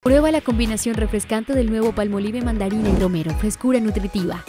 Prueba la combinación refrescante del nuevo Palmolive mandarina y romero, frescura nutritiva.